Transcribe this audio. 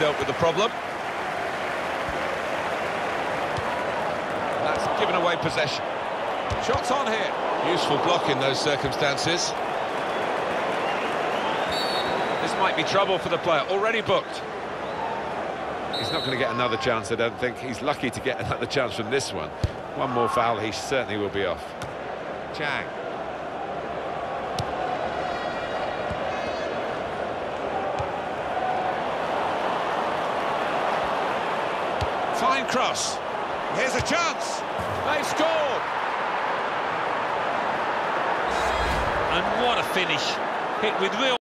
dealt with the problem. That's given away possession. Shots on here. Useful block in those circumstances. This might be trouble for the player, already booked. He's not going to get another chance, I don't think. He's lucky to get another chance from this one. One more foul, he certainly will be off. Chang. Fine cross. Here's a chance. They scored. And what a finish. Hit with real...